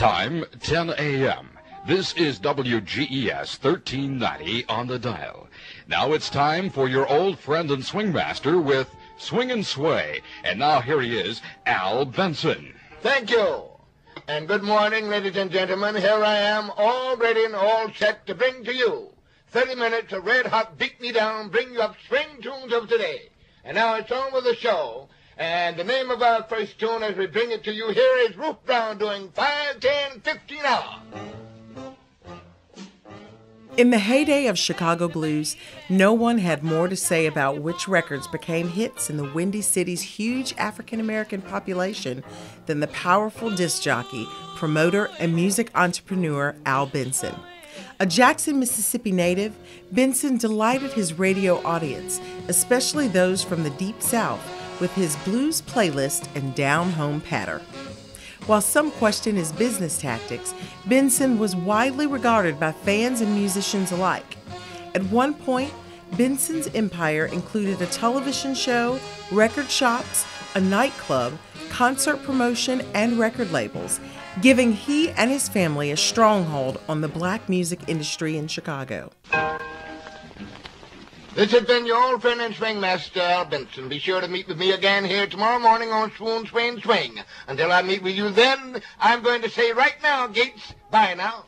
Time 10 a.m. This is WGES 1390 on the dial. Now it's time for your old friend and swingmaster with Swing and Sway. And now here he is, Al Benson. Thank you. And good morning, ladies and gentlemen. Here I am, all ready and all set to bring to you 30 minutes of red hot beat me down, bring you up swing tunes of today. And now it's on with the show. And the name of our first tune as we bring it to you here is Ruth Brown doing 5, 10, 15 hours. In the heyday of Chicago blues, no one had more to say about which records became hits in the Windy City's huge African American population than the powerful disc jockey, promoter, and music entrepreneur Al Benson. A Jackson, Mississippi native, Benson delighted his radio audience, especially those from the Deep South, with his blues playlist and down home patter. While some question his business tactics, Benson was widely regarded by fans and musicians alike. At one point, Benson's empire included a television show, record shops, a nightclub, concert promotion, and record labels, giving he and his family a stronghold on the black music industry in Chicago. This has been your old friend and swingmaster, Al Benson. Be sure to meet with me again here tomorrow morning on Swoon Swing Swing. Until I meet with you then, I'm going to say right now, Gates, bye now.